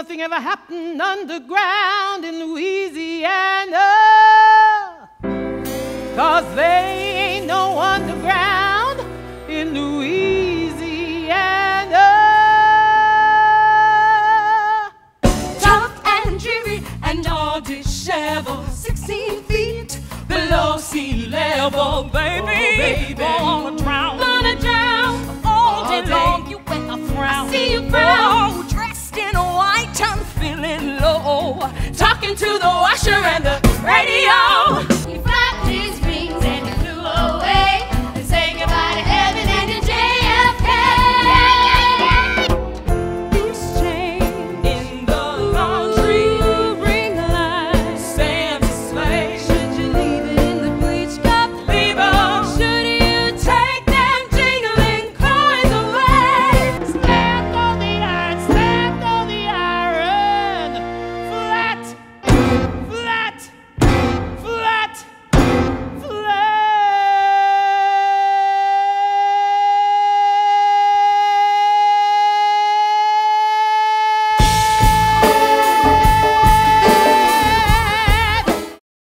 nothing ever happened underground in Louisiana. Cause they ain't no underground in Louisiana. Tough and dreary and all disheveled, 16 feet below sea level, baby. Low. Talking to the washer and the.